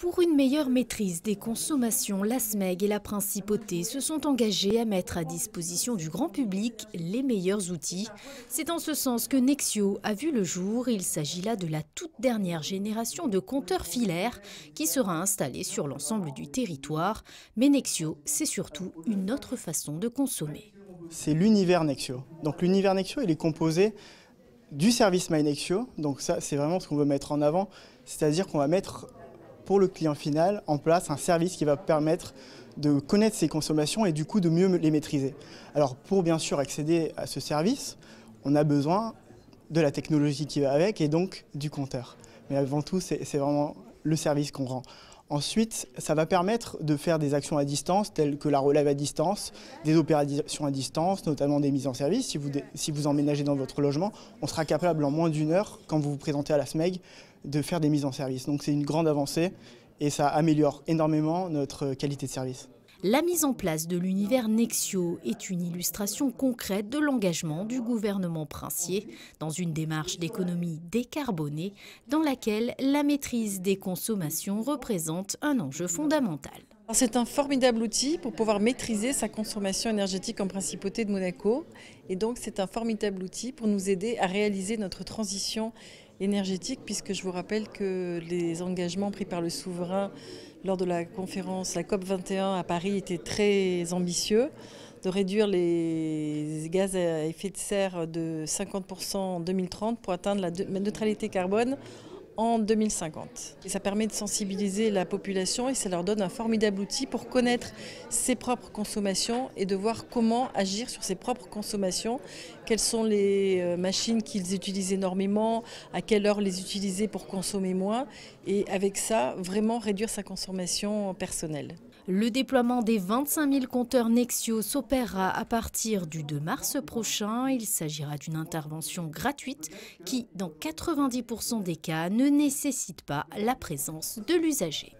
Pour une meilleure maîtrise des consommations, la SMEG et la Principauté se sont engagés à mettre à disposition du grand public les meilleurs outils. C'est en ce sens que Nexio a vu le jour. Il s'agit là de la toute dernière génération de compteurs filaires qui sera installée sur l'ensemble du territoire. Mais Nexio, c'est surtout une autre façon de consommer. C'est l'univers Nexio. Donc l'univers Nexio, il est composé du service MyNexio. Donc ça, c'est vraiment ce qu'on veut mettre en avant. C'est-à-dire qu'on va mettre pour le client final en place un service qui va permettre de connaître ses consommations et du coup de mieux les maîtriser. Alors pour bien sûr accéder à ce service, on a besoin de la technologie qui va avec et donc du compteur. Mais avant tout, c'est vraiment le service qu'on rend. Ensuite, ça va permettre de faire des actions à distance, telles que la relève à distance, des opérations à distance, notamment des mises en service. Si vous, si vous emménagez dans votre logement, on sera capable en moins d'une heure, quand vous vous présentez à la SMEG, de faire des mises en service. Donc c'est une grande avancée et ça améliore énormément notre qualité de service. La mise en place de l'univers Nexio est une illustration concrète de l'engagement du gouvernement princier dans une démarche d'économie décarbonée dans laquelle la maîtrise des consommations représente un enjeu fondamental. C'est un formidable outil pour pouvoir maîtriser sa consommation énergétique en principauté de Monaco. Et donc c'est un formidable outil pour nous aider à réaliser notre transition énergétique, puisque je vous rappelle que les engagements pris par le souverain lors de la conférence, la COP 21 à Paris, étaient très ambitieux. De réduire les gaz à effet de serre de 50% en 2030 pour atteindre la neutralité carbone en 2050. Et ça permet de sensibiliser la population et ça leur donne un formidable outil pour connaître ses propres consommations et de voir comment agir sur ses propres consommations, quelles sont les euh, machines qu'ils utilisent énormément, à quelle heure les utiliser pour consommer moins et avec ça vraiment réduire sa consommation personnelle. Le déploiement des 25 000 compteurs Nexio s'opérera à partir du 2 mars prochain. Il s'agira d'une intervention gratuite qui, dans 90% des cas, ne nécessite pas la présence de l'usager.